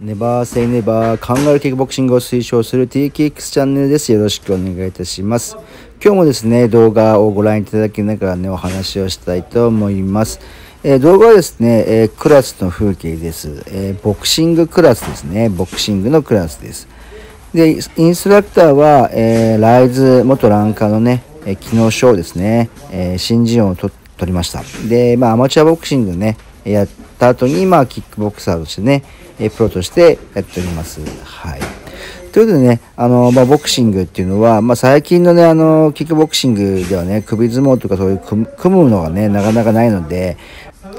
ネバーセイネバーカンガルキックボクシングを推奨する TKX チャンネルです。よろしくお願いいたします。今日もですね、動画をご覧いただきながらね、お話をしたいと思います。えー、動画はですね、えー、クラスの風景です、えー、ボクシングクラスですね。ボクシングのクラスです。で、インストラクターは、えライズ元ランカーのね、え昨日賞ですね、え新人王を取りました。で、まあ、アマチュアボクシングね、やった後に、まあ、キックボクサーとしてね、えプロとしてやっております。はい。ということでね、あの、まあ、ボクシングっていうのは、まあ、最近のね、あの、キックボクシングではね、首相撲とかそういう組むのがね、なかなかないので、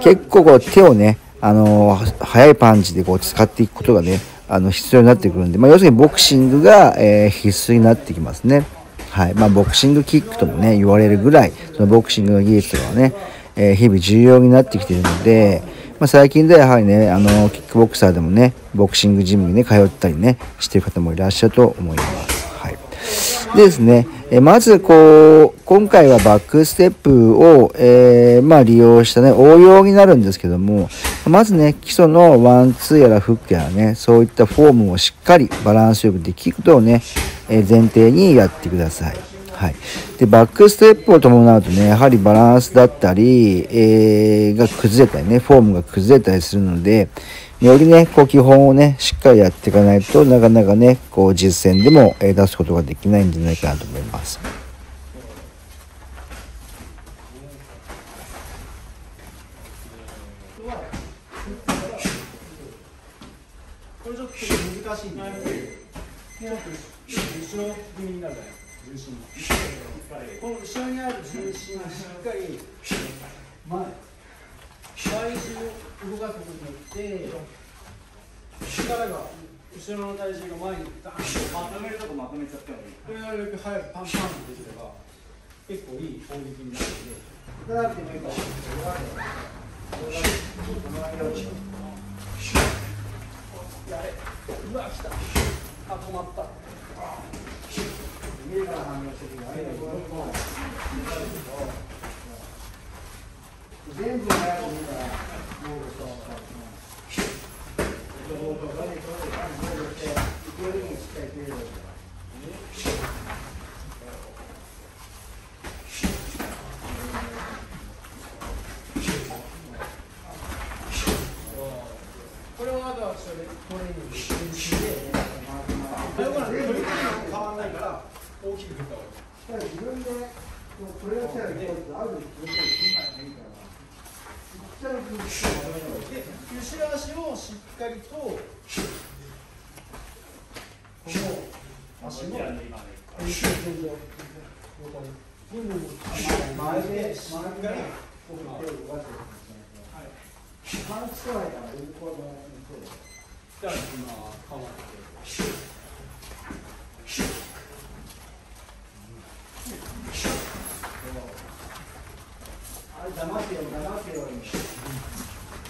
結構こう手をね、あの、速いパンチでこう使っていくことがね、あの、必要になってくるんで、まあ、要するにボクシングが、えー、必須になってきますね。はい。まあ、ボクシングキックともね、言われるぐらい、そのボクシングの技術とかはね、えー、日々重要になってきているので、まあ、最近ではやはりね、あの、キックボクサーでもね、ボクシングジムにね、通ったりね、してる方もいらっしゃると思います。はい。でですね、えまずこう、今回はバックステップを、えー、まあ利用したね、応用になるんですけども、まずね、基礎のワン、ツーやらフックやらね、そういったフォームをしっかりバランスよくできることをね、え前提にやってください。はい、でバックステップを伴うとねやはりバランスだったり、えー、が崩れたりねフォームが崩れたりするのでよりねこう基本をねしっかりやっていかないとなかなかねこう実践でも出すことができないんじゃないかなと思います。これちょっと難しいんで、後ろ気味になるじゃないですか。重心この後ろにある重心をしっかり前体重動かすことによって力が後ろの体重が前にダーンとまとめるとこまとめちゃってもいいこれなるべく早くパンパンとできれば結構いい攻撃になるのでだってもいいかやれうわ来たあ止まった。家から反応してくる全部早く見たらもうそうそうそう。これはあとはそれトレー大きく振った方がいい。自分でこれをしたらある後ろ足をしっかりとこの足の前で前でしっかりこの手を動かしてい。パンチくらいから横はどうじゃあ今変わって。